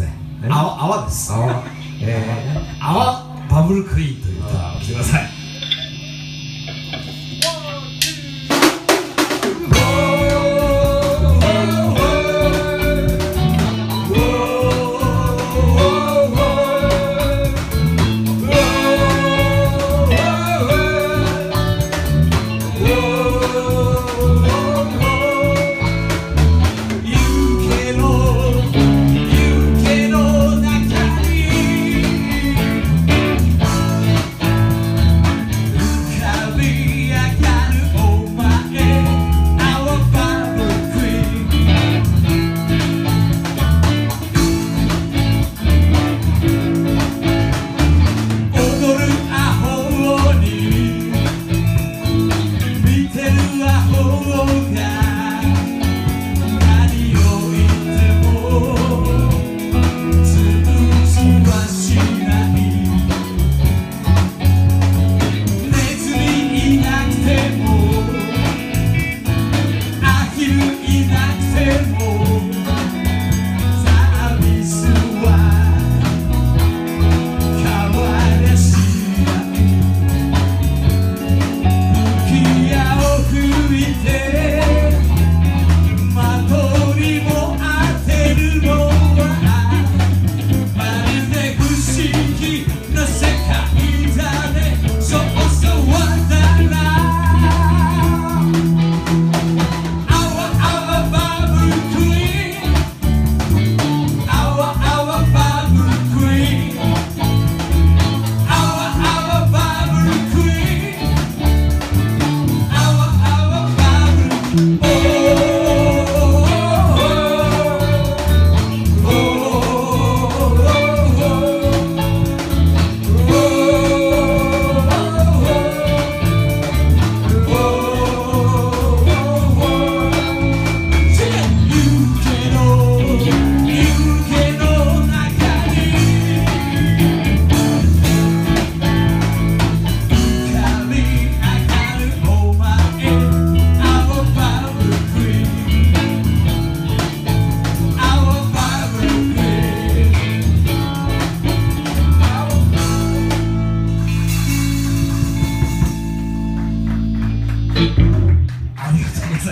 ですね。え泡泡です。あえ泡バブルクイーンという歌をしてください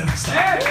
Awesome. Stop.